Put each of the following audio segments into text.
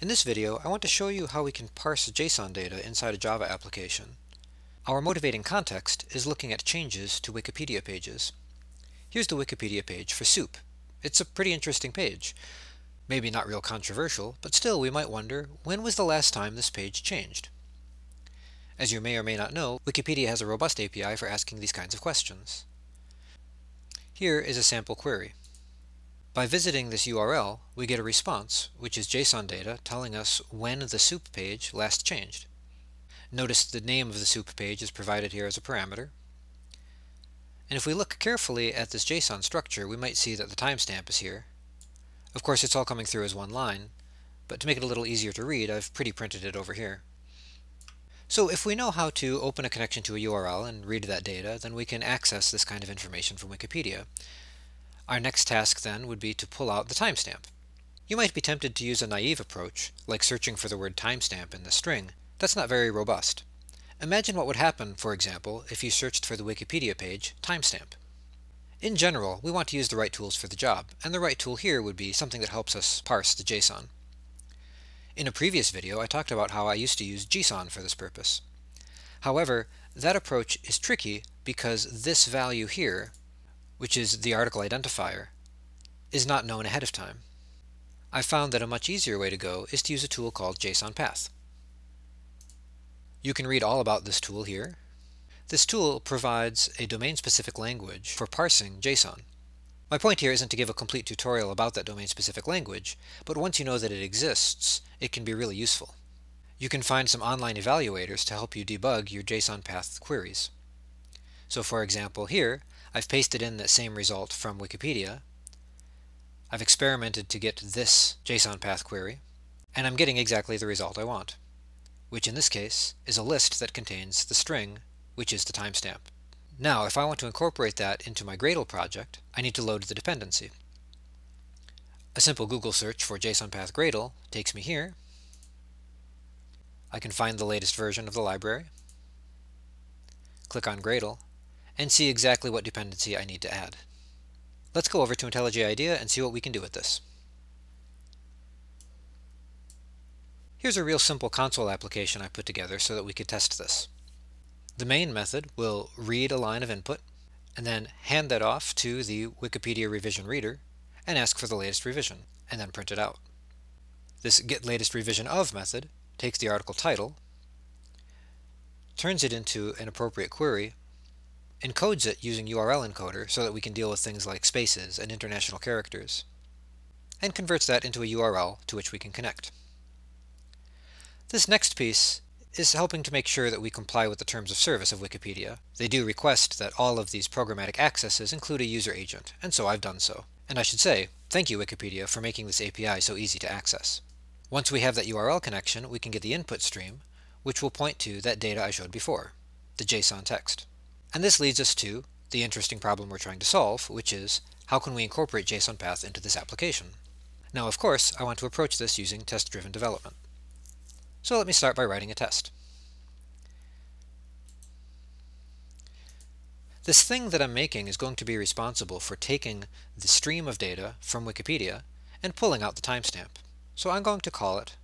In this video, I want to show you how we can parse JSON data inside a Java application. Our motivating context is looking at changes to Wikipedia pages. Here's the Wikipedia page for soup. It's a pretty interesting page. Maybe not real controversial, but still we might wonder, when was the last time this page changed? As you may or may not know, Wikipedia has a robust API for asking these kinds of questions. Here is a sample query. By visiting this URL, we get a response, which is JSON data telling us when the soup page last changed. Notice the name of the soup page is provided here as a parameter. And if we look carefully at this JSON structure, we might see that the timestamp is here. Of course, it's all coming through as one line, but to make it a little easier to read, I've pretty printed it over here. So if we know how to open a connection to a URL and read that data, then we can access this kind of information from Wikipedia. Our next task then would be to pull out the timestamp. You might be tempted to use a naive approach, like searching for the word timestamp in the string. That's not very robust. Imagine what would happen, for example, if you searched for the Wikipedia page timestamp. In general, we want to use the right tools for the job, and the right tool here would be something that helps us parse the JSON. In a previous video, I talked about how I used to use JSON for this purpose. However, that approach is tricky because this value here, which is the article identifier, is not known ahead of time. I found that a much easier way to go is to use a tool called JSON Path. You can read all about this tool here. This tool provides a domain-specific language for parsing JSON. My point here isn't to give a complete tutorial about that domain-specific language, but once you know that it exists, it can be really useful. You can find some online evaluators to help you debug your JSON path queries. So for example here, I've pasted in that same result from Wikipedia. I've experimented to get this JSON path query, and I'm getting exactly the result I want, which in this case is a list that contains the string, which is the timestamp. Now, if I want to incorporate that into my Gradle project, I need to load the dependency. A simple Google search for JSON path Gradle takes me here. I can find the latest version of the library, click on Gradle, and see exactly what dependency I need to add. Let's go over to IntelliJ IDEA and see what we can do with this. Here's a real simple console application I put together so that we could test this. The main method will read a line of input and then hand that off to the Wikipedia revision reader and ask for the latest revision and then print it out. This get latest revision of method takes the article title, turns it into an appropriate query encodes it using URL encoder so that we can deal with things like spaces and international characters, and converts that into a URL to which we can connect. This next piece is helping to make sure that we comply with the terms of service of Wikipedia. They do request that all of these programmatic accesses include a user agent, and so I've done so. And I should say, thank you Wikipedia for making this API so easy to access. Once we have that URL connection, we can get the input stream, which will point to that data I showed before, the JSON text. And this leads us to the interesting problem we're trying to solve, which is how can we incorporate JSON path into this application? Now, of course, I want to approach this using test-driven development. So let me start by writing a test. This thing that I'm making is going to be responsible for taking the stream of data from Wikipedia and pulling out the timestamp. So I'm going to call it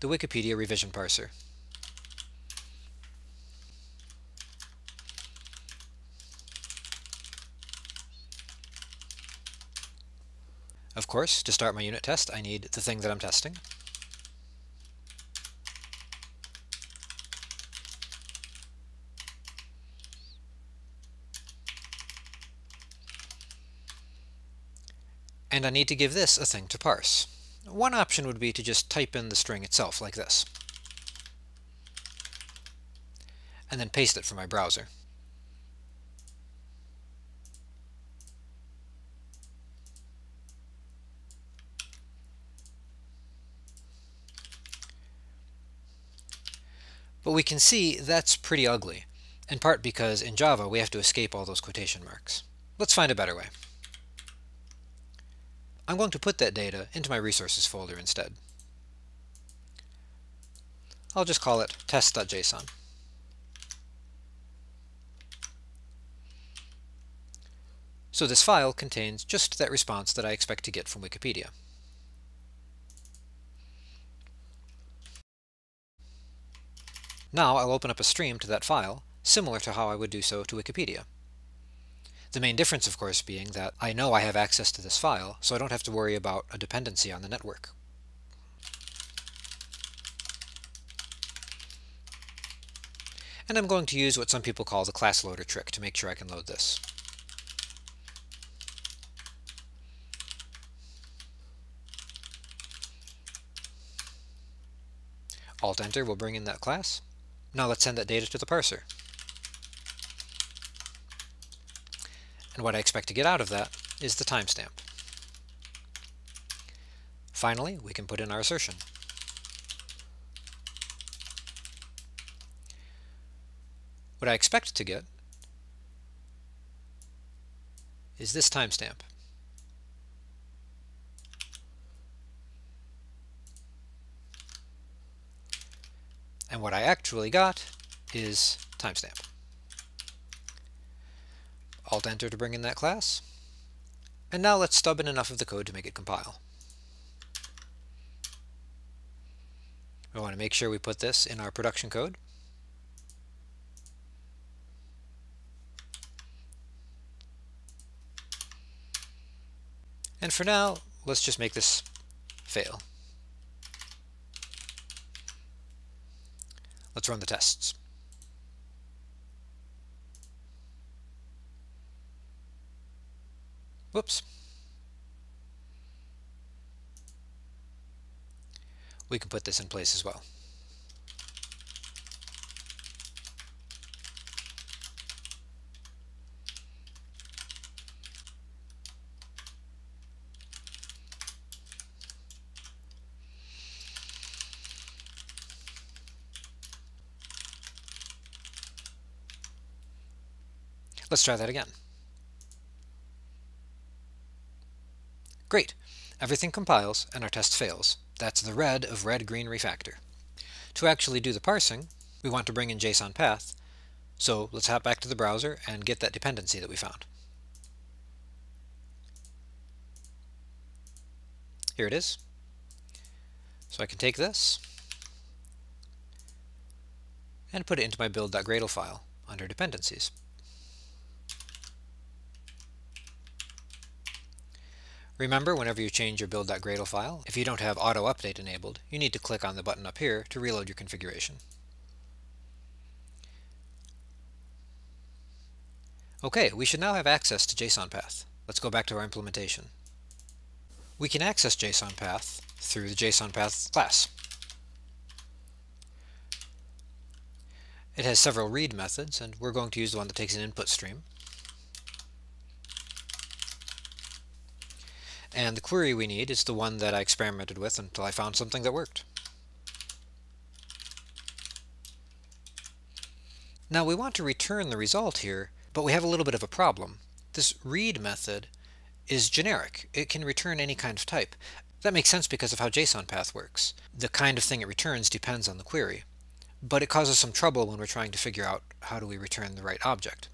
the Wikipedia revision parser. Of course, to start my unit test, I need the thing that I'm testing. And I need to give this a thing to parse. One option would be to just type in the string itself like this, and then paste it from my browser. But we can see that's pretty ugly, in part because in Java we have to escape all those quotation marks. Let's find a better way. I'm going to put that data into my resources folder instead. I'll just call it test.json. So this file contains just that response that I expect to get from Wikipedia. Now I'll open up a stream to that file, similar to how I would do so to Wikipedia. The main difference, of course, being that I know I have access to this file, so I don't have to worry about a dependency on the network. And I'm going to use what some people call the class loader trick to make sure I can load this. Alt-Enter will bring in that class. Now let's send that data to the parser. And what I expect to get out of that is the timestamp. Finally, we can put in our assertion. What I expect to get is this timestamp. And what I actually got is timestamp. Alt-Enter to bring in that class. And now let's stub in enough of the code to make it compile. We want to make sure we put this in our production code. And for now, let's just make this fail. Let's run the tests. Whoops. We can put this in place as well. Let's try that again. Great. Everything compiles and our test fails. That's the red of red-green refactor. To actually do the parsing, we want to bring in JSON path, so let's hop back to the browser and get that dependency that we found. Here it is. So I can take this and put it into my build.gradle file under dependencies. Remember, whenever you change your build.gradle file, if you don't have auto update enabled, you need to click on the button up here to reload your configuration. Okay, we should now have access to JSONPath. Let's go back to our implementation. We can access JSONPath through the JSONPath class. It has several read methods, and we're going to use the one that takes an input stream. And the query we need is the one that I experimented with until I found something that worked. Now we want to return the result here, but we have a little bit of a problem. This read method is generic. It can return any kind of type. That makes sense because of how JSON path works. The kind of thing it returns depends on the query. But it causes some trouble when we're trying to figure out how do we return the right object.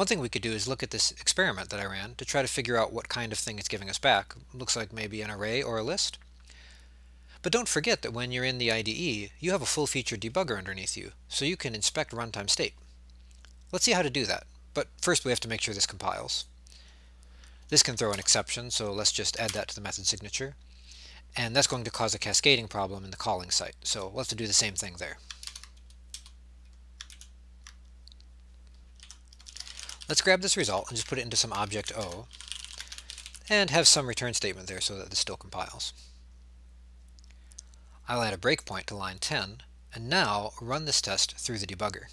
One thing we could do is look at this experiment that I ran to try to figure out what kind of thing it's giving us back. Looks like maybe an array or a list. But don't forget that when you're in the IDE, you have a full-featured debugger underneath you, so you can inspect runtime state. Let's see how to do that, but first we have to make sure this compiles. This can throw an exception, so let's just add that to the method signature. And that's going to cause a cascading problem in the calling site, so we'll have to do the same thing there. Let's grab this result and just put it into some object O and have some return statement there so that this still compiles. I'll add a breakpoint to line 10 and now run this test through the debugger.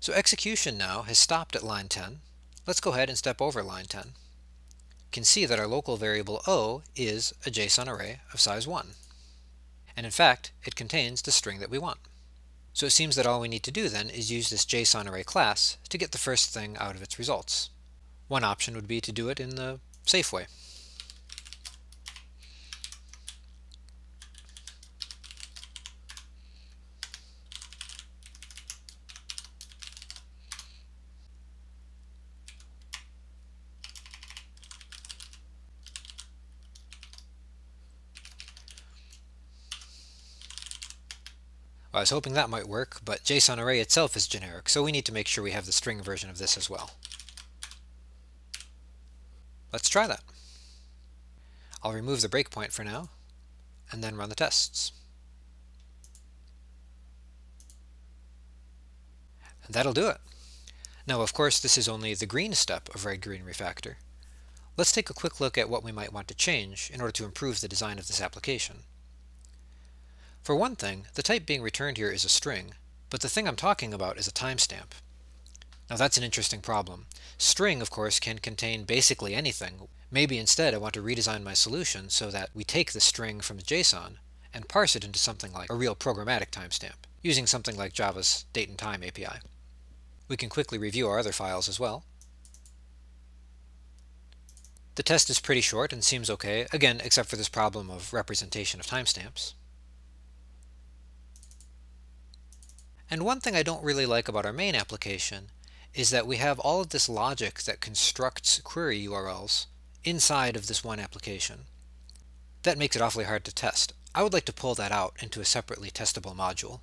So execution now has stopped at line 10. Let's go ahead and step over line 10. You can see that our local variable O is a JSON array of size 1. And in fact, it contains the string that we want. So it seems that all we need to do then is use this JSON array class to get the first thing out of its results. One option would be to do it in the safe way. I was hoping that might work, but JSON array itself is generic, so we need to make sure we have the string version of this as well. Let's try that. I'll remove the breakpoint for now, and then run the tests. And that'll do it. Now, of course, this is only the green step of red green refactor. Let's take a quick look at what we might want to change in order to improve the design of this application. For one thing, the type being returned here is a string, but the thing I'm talking about is a timestamp. Now that's an interesting problem. String, of course, can contain basically anything. Maybe instead I want to redesign my solution so that we take the string from the JSON and parse it into something like a real programmatic timestamp, using something like Java's date and time API. We can quickly review our other files as well. The test is pretty short and seems okay, again, except for this problem of representation of timestamps. And one thing I don't really like about our main application is that we have all of this logic that constructs query URLs inside of this one application. That makes it awfully hard to test. I would like to pull that out into a separately testable module.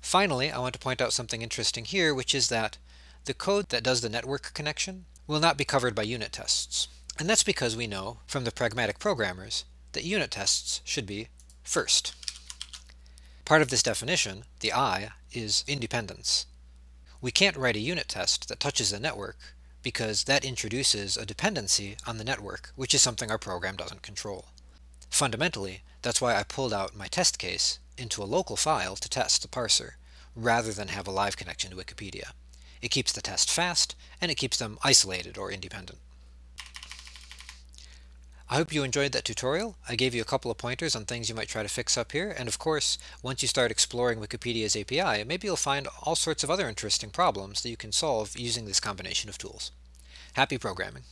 Finally, I want to point out something interesting here, which is that the code that does the network connection will not be covered by unit tests. And that's because we know from the pragmatic programmers that unit tests should be first. Part of this definition, the I, is independence. We can't write a unit test that touches the network because that introduces a dependency on the network, which is something our program doesn't control. Fundamentally, that's why I pulled out my test case into a local file to test the parser, rather than have a live connection to Wikipedia. It keeps the test fast, and it keeps them isolated or independent. I hope you enjoyed that tutorial. I gave you a couple of pointers on things you might try to fix up here, and of course, once you start exploring Wikipedia's API, maybe you'll find all sorts of other interesting problems that you can solve using this combination of tools. Happy programming!